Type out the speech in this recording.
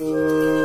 Música